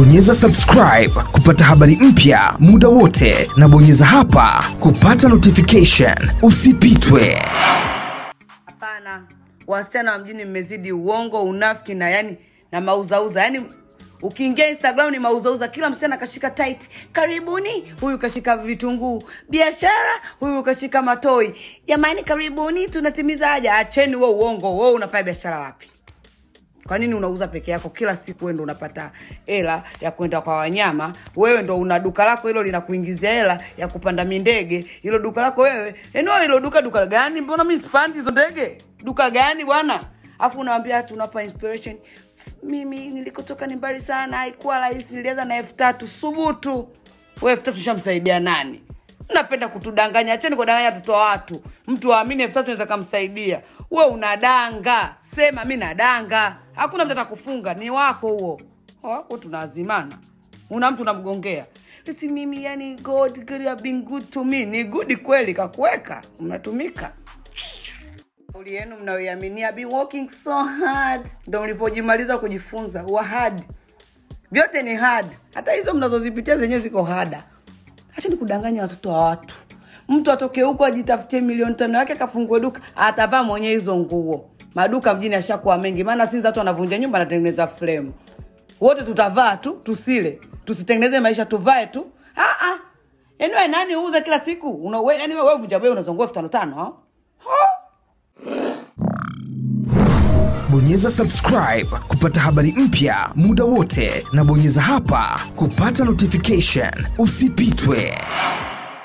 bonyeza subscribe kupata habari mpya muda wote, na bonyeza hapa kupata notification. Usipitwe. Hapana, wasichana wa mjini mmezidi uongo, unafiki na yani na mauzauza. Yani ukiingia Instagram ni mauzauza, kila msichana kashika tight, karibuni, huyu kashika vitunguu, biashara, huyu kashika matoi. Jamani, karibuni, tunatimiza haja. Acheni wewe uongo. Wewe unafanya biashara wapi? Kwa nini unauza peke yako kila siku? Wewe ndo unapata hela ya kwenda kwa wanyama, wewe ndo una duka lako hilo linakuingizia hela ya kupanda mindege. Hilo duka lako wewe, eneo hilo duka, duka gani? Mbona mimi sipandi hizo ndege? Duka gani bwana? Afu unawambia unapa inspiration. Mimi nilikotoka ni mbali sana, haikuwa rahisi, nilianza na elfu tatu. Subutu wewe, elfu tatu shamsaidia nani? Mnapenda kutudanganya, acheni kudanganya watoto wa watu. Mtu aamini elfu tatu naweza kamsaidia. uwe unadanga, sema mi nadanga, hakuna mtu atakufunga, ni wako huo. Wako tunazimana, una mtu unamgongea eti mimi, yani God, God have been good to me. Ni good kweli, kakuweka, mnatumika kauli yenu mnayoiaminia, be working so hard, ndo mlipojimaliza kujifunza wa hard. Vyote ni hard, hata hizo mnazozipitia zenyewe ziko hada. Acheni kudanganya watoto wa watu. Mtu atoke huko ajitafutie milioni tano yake akafungue duka, atavaa mwenye hizo nguo. Maduka mjini ashakuwa mengi, maana sinza watu wanavunja nyumba, anatengeneza fremu Wote tutavaa tu, tusile, tusitengeneze maisha, tuvae tu. Ah ah, anyway, nani uuze kila siku? Una we, yani wewe vunja bei unazongua elfu tano tano Bonyeza subscribe kupata habari mpya muda wote, na bonyeza hapa kupata notification. Usipitwe.